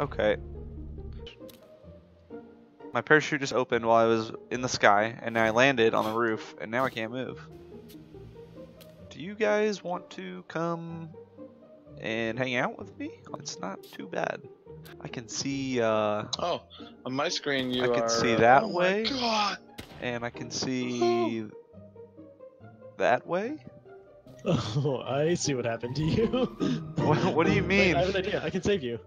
Okay. My parachute just opened while I was in the sky, and I landed on the roof, and now I can't move. Do you guys want to come and hang out with me? It's not too bad. I can see, uh, Oh, on my screen you I can are. see uh, that oh my way. God. and I can see that way. Oh, I see what happened to you. What, what do you Wait, mean? I have an idea. I can save you.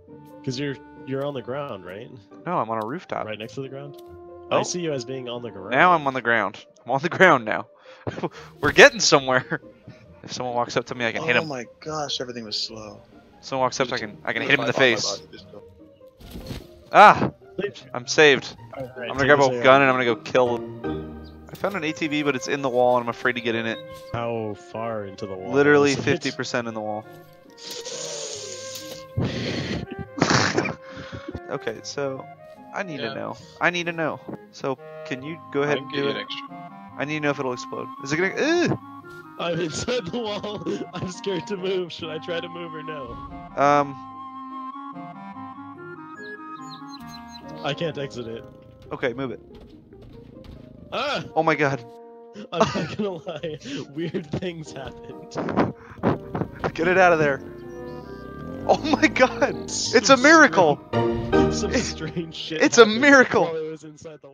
Because you're you're on the ground, right? No, I'm on a rooftop. Right next to the ground. Oh. I see you as being on the ground. Now I'm on the ground. I'm on the ground now. We're getting somewhere. If someone walks up to me, I can hit him. Oh my gosh, everything was slow. Someone walks up, I can I can hit him in the my- my face. body just go- Ah, I'm saved. All right, I'm gonna grab a gun and I'm gonna go kill. I found an ATV, but it's in the wall, and I'm afraid to get in it. How far into the wall? Literally 50% in the wall. Okay, so I need Yeah. to know. I need to know. So can you go ahead and do it? extra. I need to know if it'll explode. Is it gonna? Ugh! I'm inside the wall. I'm scared to move. Should I try to move or no? Um. I can't exit it. Okay, move it. Ah! Oh my god. I'm not gonna lie. Weird things happened. Get it out of there. Oh my god. It's a miracle. Some strange shit. it's a miracle. While I was inside the